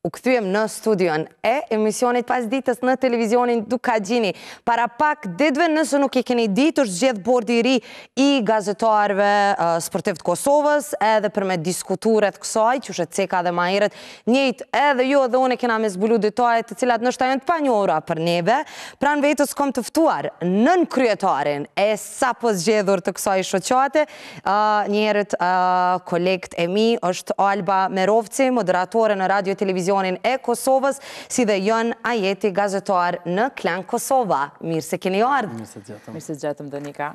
U kthyem në studion e emisionit Pasdite në televizionin Dukagjini. Para pak ditve nëse nuk e keni ditë është zgjedhë bordi i ri i gazetarëve sportivë të Kosovës edhe për me diskutu rreth kësaj qysh e ceka edhe ma herët Njëjtë, edhe ju edhe unë kena me zbulu detaje të cilat ndoshta janë të panjohura për neve. Pranë vetes kam të ftuar nënkryetarin e sapozgjedhur të kësaj shoqate, njëherët kolegët e mi, është Alba Merovci, moderatore në Radio Televizionin e Kosovës, si dhe Jon Ajeti, gazetar në Klan Kosova. Mirë se keni ardhur. Mirë se të gjetëm. Mirë se të gjetëm Donika.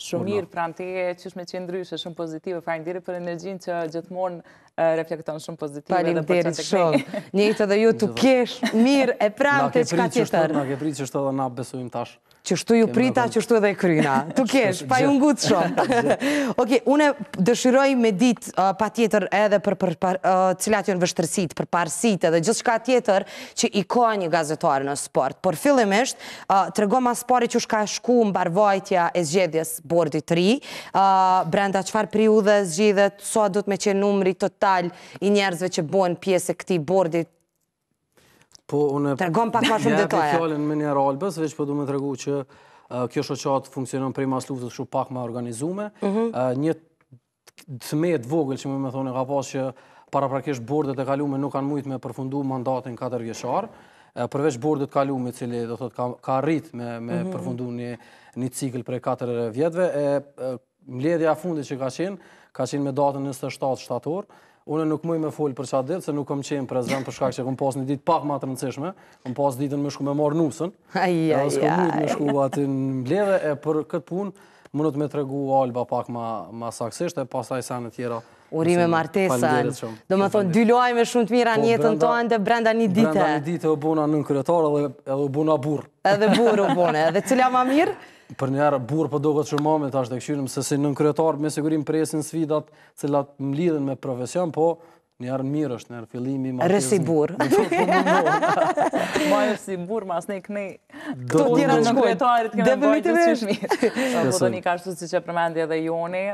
Shumë mirë, pranë teje qysh me qenë ndryshe, shumë pozitive. Falimderit për energjinë që gjithmonë reflekton shumë pozitive. Falimderit shumë. Njëjtë edhe ju tu qesh mirë e pranë teje çka tjetër. Na ke pritë qeshtu edhe na besojmë tash. Qeshtu ju prita, qeshtu edhe e kryjna. Tu qesh, pa ju ngut shumë. Oke, unë dëshiroj me ditë patjetër edhe për cilat janë vështirësitë, përparësitë edhe gjithçka tjetër që i ka një gazetar në sport. Por fillimisht, Trego ma së pari qysh ka shku mbarëvajtja e zgjedhjes bordit të ri, brenda çfarë periudhe zgjidhet, sa duhet me qenë numri total i njerëzve që bëhen pjesë e këtij bordi, tregomë pak ma shumë detaje. Po unë e jap fjalën menjëherë Albës, veç po du me tregu që kjo shoqatë funksionon prej mas luftës kështu pak ma organizume, një të metë të vogël që muj me thonë ka pas që paraprakisht bordet e kalume nuk kanë mujtë me përfundu mandatin 4 vjeçar, përveç bordit të kalum i cili domethënë ka, ka arrit me, me mhm. përfundu një, një cikël prej 4 vjetëve, e mbledhja e fundit që ka qenë, ka qenë me datën 27 shtator, Unë nuk muj me fol për qat ditë se nuk kam qenë prezent për shkak se kam pas një ditë pak më të rëndësishme, kam pas ditën me shku me marr nusën. Ai ai. Ai s'kam mujt me shku aty në mbledhje e për këtë punë mundet me tregu Alba pak më më saktësisht e pastaj senet tjera. Urime martesën. Domethënë, dy lajme shumë të mira po, në jetën tande brenda një dite. Brenda një dite u bona nënkryetar edhe, edhe u bona burrë. Edhe burrë u bona, edhe cila ma mirë? Për njëherë, burrë po doket shumë ma mirë tash që e kqyrim, se si nënkryetar, me siguri më presin sfidat, cilat më lidhen me profesion, po njëherë mirë është, njëherë fillimi... Rri si burrë. Maje si burrë, ma asne i këne... Do të njëra nënkryetarit këne bëjë të qysh mirë. Po tani qashtu siç e përmendi edhe Joni,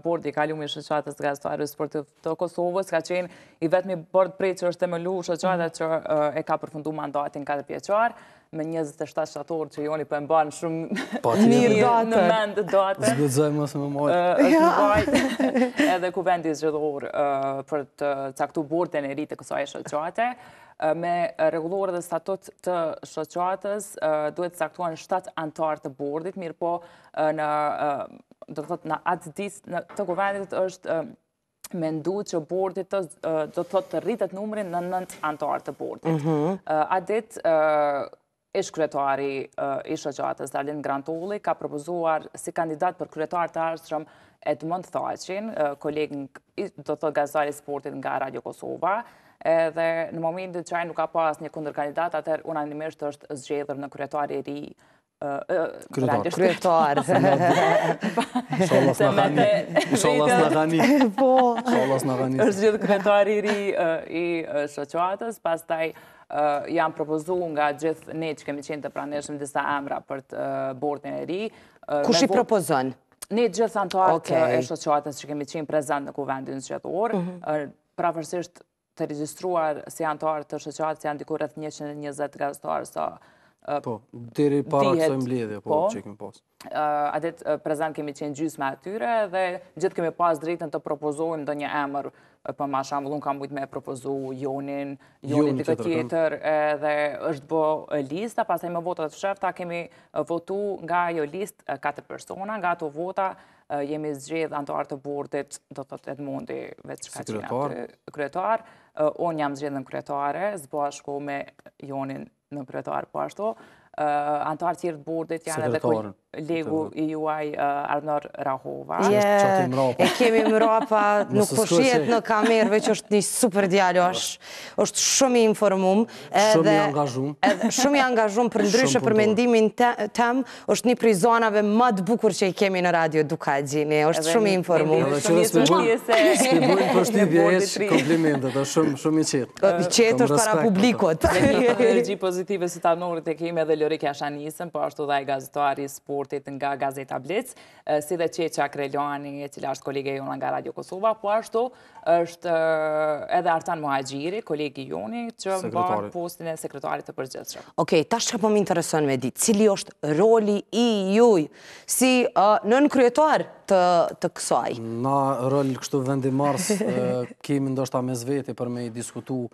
bordi i kalum i shoqatës të gazetarëve sportivë të Kosovës, ka qenë i vetmi bord prej që është themelu shoqata që e ka përfundu mandatin katërvjeçar, me 27 shtator që Joni po e mban shumë po, mirë në mend datën. Së gudzoj mos me mbajtë. është mbajtë edhe kuvendi zgjedhor për të caktu bordin e ri të kësaj shoqate. Me rregullore dhe statut të shoqatës duhet të caktohen 7 anëtarë të bordit, mirëpo në, do të thotë, në atë ditë të kuvendit është mendu që bordit të do të thotë të rritet numri në nëntë anëtarë të bordit. Mhm. At ditë, ish kryetari i shoqatës, Darlin Grantolli, ka propozuar si kandidat për kryetar të ardhshëm Edmond Thaçin, kolegin do të thotë gazetar i sportit nga Radio Kosova, dhe në momentin që ai nuk ka pas një kundërkandidat, atëherë unanimisht është zgjedhur në kryetar i ri Kryetar. Kryetar. Sholas në gani. Sholas në gani. Po. Sholas në gani. është zgjedhë kryetar i ri i shoqatës, pastaj janë propozu nga gjithë ne që kemi qenë të pranishëm disa emra për bordin e ri. Kush i propozon? Ne gjithë anëtarët e shoqatës që kemi qenë prezent në kuvendin zgjedhor, mhm. përafërsisht të regjistruar si anëtarë të shoqatës janë diku rreth 120 gazetarë, sa Po, deri para kësaj mbledhje, po, po, që kemi pas. At ditë prezent kemi qenë gjysma e tyre dhe gjithë kemi pas drejtën të propozojmë ndonjë emër, po, për shembull, unë kam mujtë me propozu Jonin, Joni këtë tjetër, dhe është bo lista, pasaj me vota t'mshefta kemi votu nga ajo listë 4 persona, nga ato vota Jemi zgjedh anëtarë të bordit, do të thotë Edmundi, veç ka qenë aty, kryetar. Unë jam zgjedh nënkryetare, së bashku me Jonin nënkryetar, po ashtu. Anëtarë tjerë të bordit janë edhe kolegu i juaj Arnor Rahova. E kemi mrapa, nuk po shihet në kamerë, veç është një super djalë, është shumë i informum. Shumë i angazhum. Shumë i angazhum përndryshe për mendimin tem. Është një prej zonave më të bukur që i kemi në radio Dukagjini, është shumë i informum. Edhe që nësë me bojnë, s'më bojnë përshtypje hiç komplimentet, është shumë, shumë i qetë. I qetë është para publikut. Dhe një të energji pozitive si t'Arnorit e kemi edhe Lorik Jashanicën, po ashtu edhe ai gazetar i sportit nga Gazeta Blic, si dhe Qeqa Krelani, e cila është kolege jona nga Radio Kosova, po ashtu është edhe Artan Muhaxhiri, kolegi jonë, që mban postin e sekretarit të përgjithshëm. Okej, tash çka po më intereson me ditë, cili është roli i juj, si nënkryetar të kësaj? Na rol kështu vendimmarrës, kemi ndoshta mes veti për me i diskutu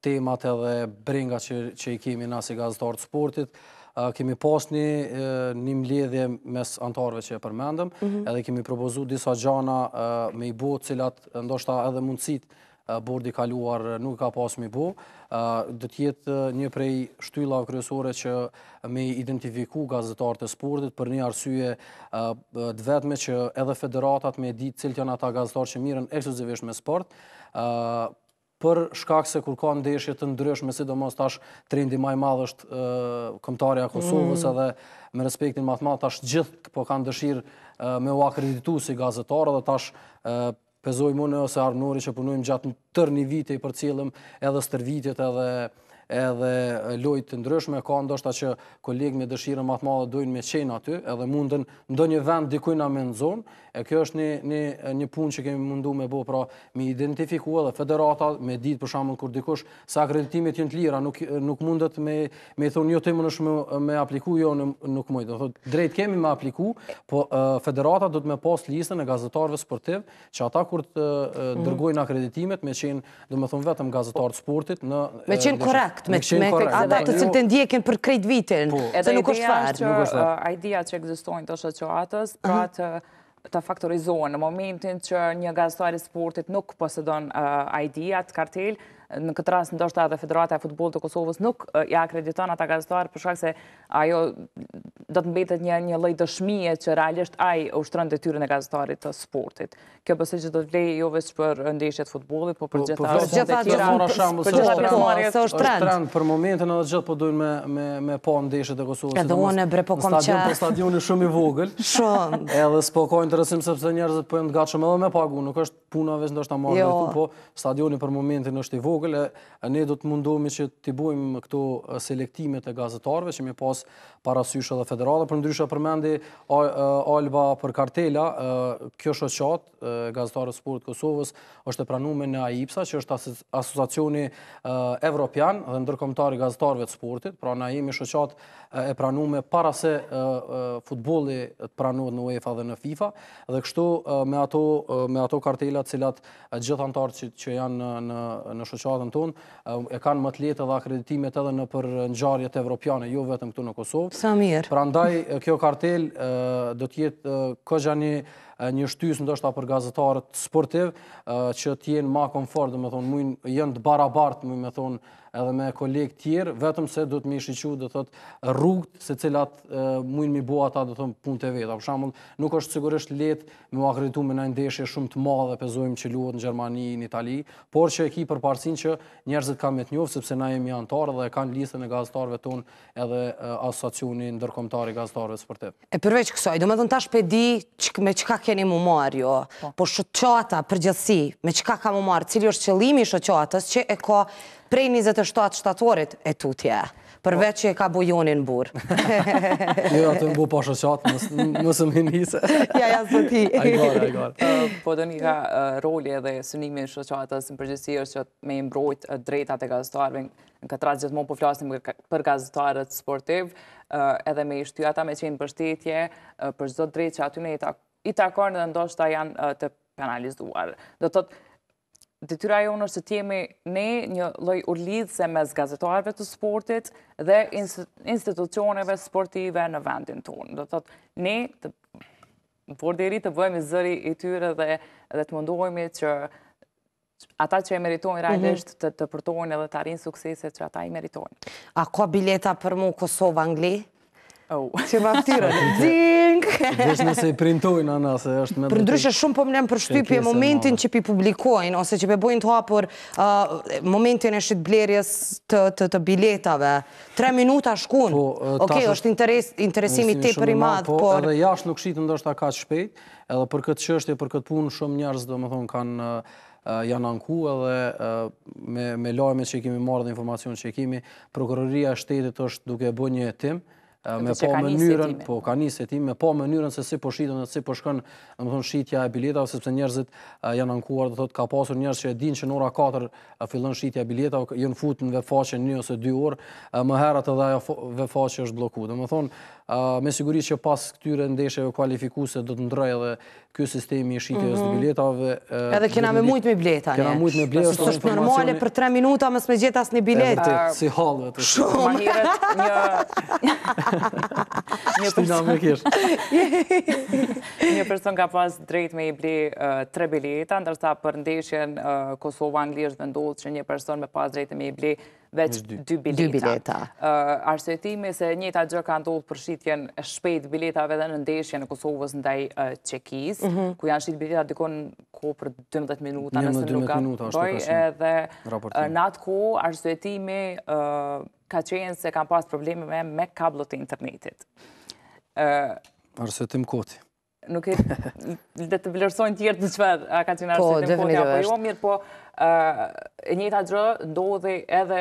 temat edhe brengat që, që i kemi na si gazetarë të sportit, kemi pas një, një mbledhje mes antarëve që e përmendëm, mm -hmm. edhe kemi propozu disa gjana me i bo, t'cilat ndoshta edhe mundësitë bordi i kaluar nuk ka pas me i bo, dhe t'jetë një prej shtyllave kryesore që me identifiku gazetarët e sportit për një arsye të vetme që edhe federatat me ditë cilët janë ata gazetarë që mirren ekskluzivisht me sport, për shkak se kur ka ndeshje të ndryshme, sidomos tash trendi më i madh është kombëtarja e Kosovës mm. edhe me respektin më të madh tash gjithë po kanë dëshirë me u akreditu si gazetarë dhe tash e zojmë unë ose Arbnori që punojmë gjatë tërë një viti i përcjellim edhe stërvitjet edhe edhe lojëra të ndryshme, ka ndoshta që kolegë me dëshirën më të madhe dojnë me qenë aty, edhe mundën ndonjë vend dikujna me ia zonë, e kjo është një, një, një punë që kemi mundu me bo, pra me identifiku edhe federata, me ditë për shembull kur dikush, se akreditimet janë të lira, nuk, nuk mundët me, me thonë, jo të imë nëshme me apliku, jo ne, nuk mujtë. Drejt kemi me apliku, po uh, federata duhet me pas listën e gazetarëve sportivë, që ata kur të mhm. dërgojnë akreditimet me qenë, domethonë vetëm gazetarët e sportit, në... Me qenë korrekt, me qenë korrekt, ata të cilët e ndjekin për krejt vitin, po. se nuk është fer. Edhe idea që uh, idea që ekzistojnë të shoqatës, pra mhm. të të faktorizohen në momentin që një gazetar i sportit nuk posedon uh, ID-kartelë, në këtë rast ndoshta edhe Federata e Futbollit të Kosovës nuk i akrediton ata gazetarë për shkak se ajo do të mbetet një një lloj dëshmie që realisht ai ushtron detyrën e gazetarit të sportit. Kjo besoj që do të vlejë jo veç për ndeshjet e futbollit, por për gjithë ato të tjera. Për gjithë ato se është trend. Për momentin edhe gjithë po dujnë me me me pa ndeshjet e Kosovës. Edhe unë bre po kam qef. Po stadioni është shumë i vogël. Shumë. Edhe po ka interesim sepse njerëzit po janë të gatshëm edhe me pagu, nuk është puna veç ndoshta marrë jo. këtu, po stadioni për momentin është i vogël e ne do të mundohemi që t'i bojmë këto selektimet e gazetarëve që me pas parasysh edhe federata, përndryshe përmendi Alba për kartela, kjo shoqatë e gazetarëve të sportit të Kosovës, është e pranume në AIPSA, që është asociacioni evropian dhe ndërkombtar i gazetarëve të sportit, pra na jemi shoqatë e pranume para se futbolli të pranohet në UEFA dhe në FIFA, Dhe kështu me ato me ato kartela të cilat gjithë anëtarët që, që janë në në në shoqatën tonë e kanë më të lehtë edhe akreditimet edhe nëpër ngjarjet evropiane, jo vetëm këtu në Kosovë. Sa mirë. Prandaj kjo kartelë do të jetë koxha një një shtysë ndoshta për gazetarët sportivë që të jenë më komfort, domethënë mun jenë të barabartë, domethonë edhe me kolegë tjerë, vetëm se duhet mi shiqu, do thotë, rrugët se cilat mujnë mi bo ata, do thotë, punët e veta. Për shembull, nuk është sigurisht lehtë me u akreditu me naj ndeshje shumë të madhe, pe zojmë që luhet në Gjermani, në Itali, por që e ki përparësinë që njerëzit kanë me të njoftë, sepse na jemi anëtarë dhe e kanë listën e gazetarëve tonë edhe Asociacioni Ndërkombëtar i Gazetarëve Sportivë. E përveç kësaj, domethënë tash pe di me çka keni mu marrë ju, po, po shoqata në përgjithësi, me çka ka mu marrë, cili është qëllimi i shoqatës që e ka prej 27 shtatorit e tutje, përveç që e ka bo Jonin burrë. Jo, atë më bu pa shoqatë, mësë më njëse. Ja, ja, së ti. Hajgare, hajgare. Po Donika, roli edhe synimi i shoqatës, në përgjithësi është që me i mbrojt të drejtat e gazetarëve, në përgjithësi, në këtë rast gjithmonë po flasim për gazetarët sportivë, edhe me i shty ata, me qenë mbështetje për çdo të drejtë që atyre i takon dhe ndoshta janë të penalizuar. Do të thotë detyra jonë është që t'jemi ne një lloj urëlidhëse mes gazetarëve të sportit dhe institucioneve sportive në vendin tonë. Do të thotë ne të bordit të bëhemi zëri i tyre dhe të mundohemi që ata që e meritojnë realisht mhm. të përfitojnë edhe të arrijnë sukseset që ata i meritojnë. A ka bileta për mu Kosovë-Angli? Oh. Shumë vështirë, Donikë! Veç nëse i printojmë na, se është me... Përndryshe shumë po m'len përshtypje momentin që pi publikojnë, ose që pe bojnë të hapur momentin e shitblerjes të biletave. Tre minuta shkun. Po, Okej, është interesimi tepër i madh, po, por... Edhe jashtë nuk shiten ndoshta kaq shpejt. Edhe për këtë çështje, për këtë punë shumë njerëz domethënë kanë janë anku edhe me me lajmet që kemi marrë dhe informacion që kemi, prokuroria e shtetit është duke bërë një hetim me pa mënyrën, po ka nisë hetim, me po mënyrën se si po shiten dhe si po shkon, domethënë shitja e biletave sepse njerëzit janë ankuar, do thotë ka pasur njerëz që e dinë që në ora 4 fillon shitja e biletave, janë futur në faqen 1 ose 2 orë, më herët edhe ajo faqe është bllokuar. Domethënë Me siguri që pas këtyre ndeshjeve kualifikuse do të ndrrojë edhe ky sistemi i shitjes së mhm. biletave. Edhe kena me mujtë me ble edhe ne? Kena mujtë me ble, s'është normale për tre minuta mos me gjetë asnjë biletë. Edhe të si halëve të shumë. Shumë. Ma herët një... Një person... me kishë. Një person ka pas drejt me i ble tre bileta, ndërsa për ndeshjen Kosovë-Angli është vendosë që një person me pas drejt me i ble veç dy bileta. Arsyetimi se e njëjta gjë ka ndodhë për shitjen e shpejtë të biletave edhe në ndeshjen e Kosovës ndaj Çekisë, mhm. ku janë shit biletat dikun për 12 minuta nëse nuk gaboj, edhe në atë kohë arsyetimi ka qenë se kanë pas probleme me kabllot e internetit. Arsyetim koti. Nuk e di le të vlerësojnë tjerët çfarë a ka qenë arsyetim po, koni apo jo, mirëpo e njëjta gjë ndodhi edhe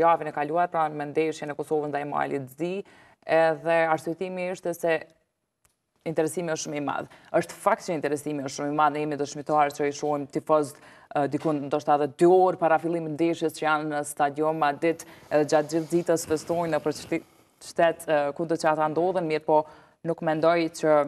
javën e kaluar, pra me ndeshjen e Kosovës dhe i Malit të Zi, edhe arsyetimi ishte se interesimi është shumë i madhë. është fakt që interesimi është shumë i madh, ne jemi dëshmitarë që shumë tifozë eh, dikun ndoshta edhe dy orë para fillimit të ndeshjes që janë në stadion madje edhe gjatë gjithë ditës festojnë nëpër qyte tet kudo që ata ndodhen, mirëpo nuk mendoj që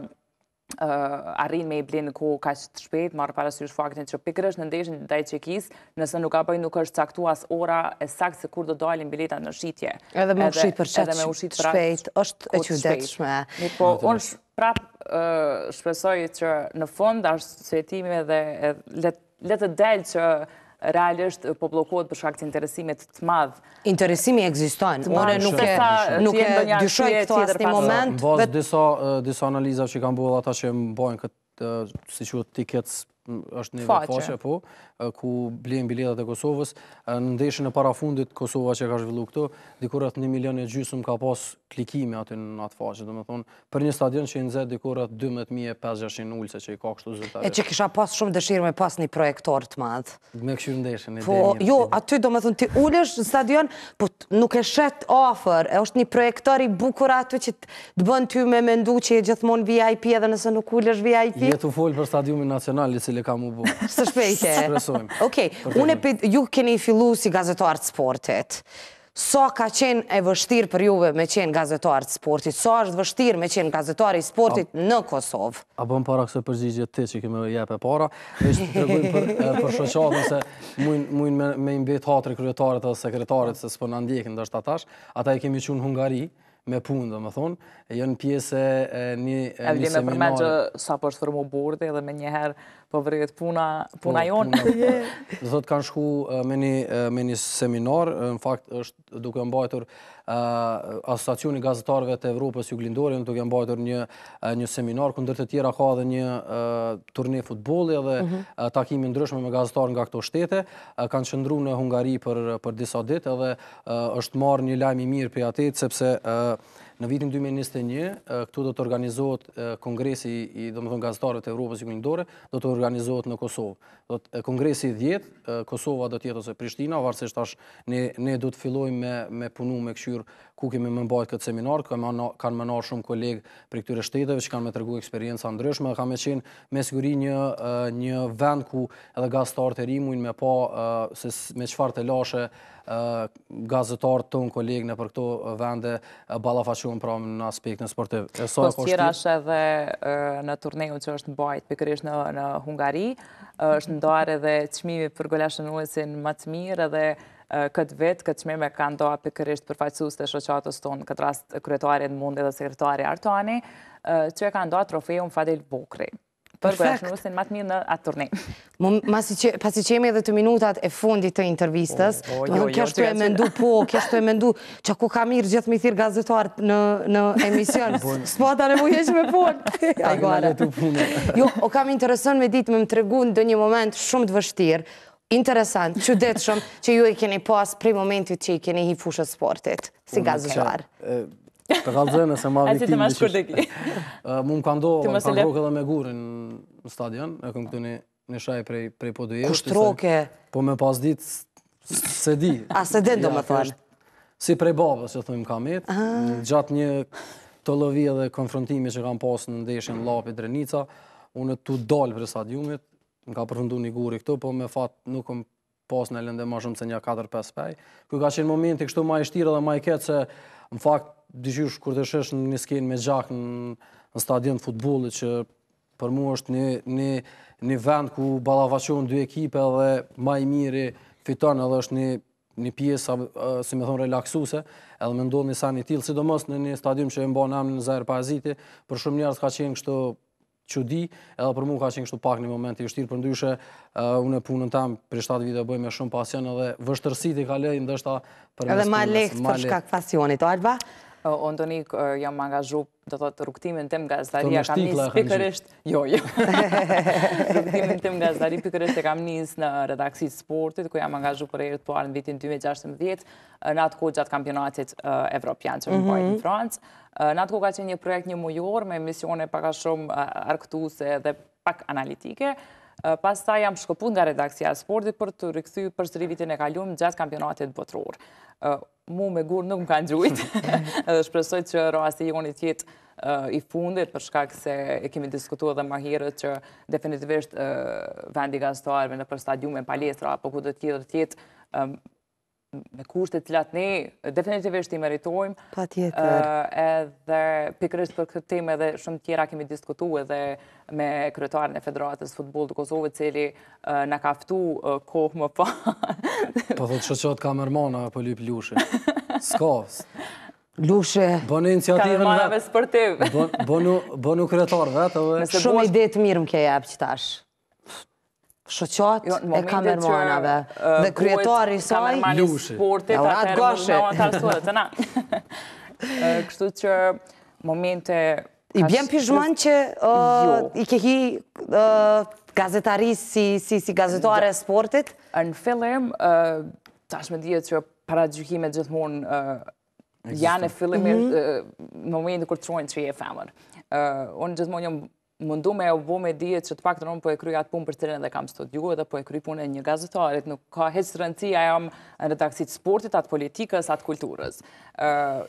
arrijnë me i ble në kohë kaq të shpejtë, marrë parasysh faktin që pikërisht në ndeshjen ndaj Çekisë, nëse nuk gaboj nuk është caktu as ora e saktë se kur do dalin biletat në shitje. Edhe me u shit kaq shpejt, është e çuditshme. Mirëpo, unë prapë shpresoj që në fund, është hetimi dhe le të Le të del që realisht po bllokohet për shkak të interesimit të madh. Interesimi ekziston. Unë nuk e nuk e dyshoj këtë asnjë moment. Në bazë të disa disa analiza që kanë bërë ata që mbajnë këtë si quhet tickets është një faqe po ku blejnë biletat e Kosovës në ndeshjen e parafundit Kosova që ka zhvillu këtu diku rreth 1 milion e gjysmë ka pas klikime aty në atë faqe domethënë Për një stadion që i nxen diku rreth 12500 ulëse që i ka kështu zyrtarisht. E që kisha pas shumë dëshirë me pas një projektor të madh. Me kqyrë ndeshjen, një po, denjë. Jo, aty domethënë ti ulesh në stadion, po nuk e sheh afër, e është një projektor i bukur aty që të bënë ty me mendu që je gjithmonë VIP edhe nëse nuk ulesh VIP. Je tu folë për stadiumin nacional, i cili ka me u bo. Së shpejti. Të shpresojmë. Okej, unë e ju keni fillu si gazetarë të sportit. Sa ka qenë e vështirë për juve me qenë gazetarë të sportit? Sa është vështirë me qenë gazetari i sportit në Kosovë? A bën para kësaj përgjigje ti që ke me jep e para, veç të tregojmë edhe për për shoqatën se mujn mujn me me i mbet hatri kryetarit edhe sekretarit se s'po na ndjekin ndoshta tash, ata i kemi çu në Hungari, me punë, domethënë, janë pjesë e një seminari. Edhe me përmend që sapo është formu bordi edhe menjëherë po vërehet puna po, jonë. Domethënë kanë shku në një seminar, në fakt është duke mbajtur Asociacioni i Gazetarëve të Evropës Juglindore, duke mbajtur një seminar, ku ndër të tjera ka edhe një turne futboli edhe mhm. takime të ndryshme me gazetarë nga këto shtete, kanë qëndru në Hungari për disa ditë edhe është marrë një lajm i mirë prej atje, sepse në vitin 2021 këtu do të organizohet kongresi i domethënë gazetarëve të Evropës Juglindore, do të organizohet në Kosovë. Domethënë kongresi i 10, Kosova do të jetë ose Prishtina, varësisht tash ne ne do të fillojmë me me punu me kqyr ku kemi me mbajt këtë seminar, ku kanë kanë me ardh shumë kolegë prej këtyre shteteve që kanë me tregu eksperienca të ndryshme, ka me qenë me siguri një një vend ku edhe gazetarët e rinj mujnë me pa se me çfarë telashe gazetarët tonë kolegë nëpër këto vende ballafaqohemi pra në aspektin sportiv. Po sira është edhe në turneun që është mbajt, pikërisht në Hungari, është ndarë edhe çmimi për golashënuesin ma të mirë edhe këtë vit, këtë çmim e kanë nda pikërisht përfaqësuesit e shoqatës tonë, këtë rast kryetari Edmondi dhe sekretari Artani, që e ka nda trofeun Fadil Vokrri. Për golashënuesin ma të mirë në atë turne. Pasi që jemi edhe te minutat e fundit të intervistës, oh, oh, jo, kësh tu, jo, e mendu po, kësh tu e mendu, që koka mirë gjithë me i thirr gazetarët në emision, s'po ata në mujë me po, a gare. Jo, po m'intereson me ditë me më tregu ndonjë moment shumë të vështirë, interesant, qetash, që ju e keni pas prej momentit që i keni hi fushës sportit, si gazetarë. Të ka zënë se ma vitin. Ai ti më shkurt e ki. Mu më ka ndohë, më ka rrok edhe me guri në stadion, e kom këtu një shej prej prej Podujevë. Kush t'rroki? Po me pas ditë, s'e di. A s'e din do më thonë? Si prej babës, që thu m'ka met, ah. gjatë një tollovie edhe konfrontime që kam pas në ndeshën Llapi Drenica, unë tu dalë prej stadiumit, më ka përfundu një guri këtu, po me fat nuk më pas lëndu ma shumë se një 4-5 pej. Ky ka qenë momenti kështu ma i shtirë dhe ma i keq se në fakt dyshysh kur të sheh një skenë me gjak në stadion të futbollit që për mua është një një një vend ku ballafaqohen dy ekipe dhe ma i miri fiton edhe është një një pjesë si me thon relaksuese edhe me ndodh një sen i tillë sidomos në një stadium që e mban emrin Zahir Pajaziti për shumë njerëz ka qenë kështu çudi, edhe për mua ka qenë kështu pak një moment i vështirë përndryshe, uh, unë punën tem prej 7 vite bëj me shumë pasion edhe vështirësitë i kaloj ndoshta për Edhe ma lehtë për shkak pasionit, Alba. Po unë jam angazhu, do thotë rrugtimin tim n'gazetari e kam nis pikërisht. Jo, jo. Rrugtimin tim n'gazetari pikërisht e kam nis në redaksi të sportit ku jam angazhu për herë të parë në vitin 2016. në atë kohë gjatë kampionatit evropian që u mbajt në Francë. Në atë kohë ka qenë një projekt një mujor me emisione pak a shumë argëtuese dhe pak analitike. Pastaj jam shkëput nga redaksia e sportit për t'u rikthy përsëri vitin e kalum gjatë kampionatit botëror. Mu me gurë nuk më kanë gjujt dhe shpresoj që rasti Jonit t'jetë i fundit për shkak se e kemi diskutu edhe ma herët që definitivisht vendi i gazetarëve nëpër stadiume, palestra, apo kudo tjetër t'jetë me kushtet të cilat ne definitivisht i meritojmë. Patjetër. Edhe pikërisht për këtë temë edhe shumë tjera kemi diskutu edhe me kryetarin e Federatës Futbollit të Kosovës, i cili na ka ftu kohë më parë. Po edhe shoqatë kameramana po lypë Lushe. Skovës. Lushe. Bone iniciativën vetë. Ka me sportiv. Bonu kryetar vetë. Shumë ide t'mirë më ke jep qetash. shoqata jo, e kamermanave dhe kryetari i saj Lushi. Sporti ka të rëmërë me të arsua të na. Kështu që momente... I bjen pishmon që jo. i ke hi gazetarisë si gazetare e sportit? Në fillim, tash me dije që paragjykime gjithmonë janë e fillimit mhm. momentin kur t'shohin që je femër. Unë gjithmonë jam mundu me u bo me dije që të paktën po e kry atë punë për të cilën edhe kam studiu edhe po e kry punën e një gazetarit. Nuk ka hiç rëndësi a jam në redaksi t'sportit, a t'politikës, a t'kulturës.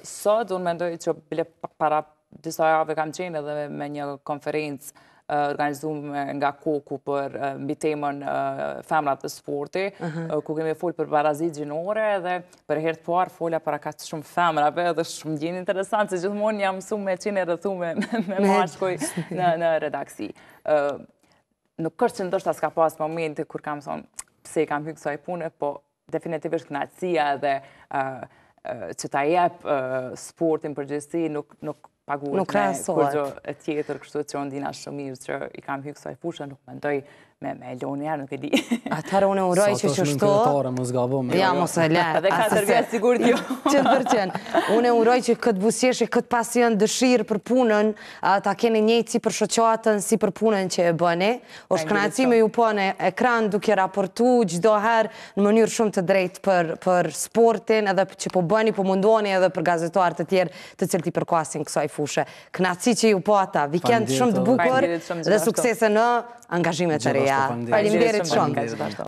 Sot, unë mendoj që bile para disa jave kam qenë edhe me një konferencë organizume nga KOK-u për mbi temën femrat dhe sporti, ku kemi fol për barazi gjinore dhe për herë të parë fola para kaq shumë femrave dhe shumë u ndjeva interesant se gjithmonë jam msu me qenë e rrethu me me mashkuj në në redaksi. ë Nuk është që ndoshta s'ka pas momente kur kam thonë pse i kam hy kësaj pune, po definitivisht kënaqësia dhe që ta jep sporti n'përgjithësi nuk nuk paguhet me kurgjo tjetër, kështu që u ndina shumë mirë që i kam hy kësaj fushë, nuk mendoj me e lon niherë, nuk e di. Atëherë unë uroj që që shto... Se mos gabo me... Ja, mos e le. Dhe ka të rrëve, sigurt jo. Qind për qind. Unë uroj që këtë buzëqeshje këtë pasion dëshirë për punën, ta keni njëjtë si për shoqatën, si për punën që e bëni. Osht knaqsi me ju pa në ekran duke raportu çdo herë në mënyrë shumë të drejtë për sportin edhe që po bëni, po mundoni edhe për gazetarë të tjerë të cilët i përkasin kësaj fushe. Kënaqësi që ju pata, vikend shumë të bukur dhe suksese në angazhimet e reja. Faleminderit shumë.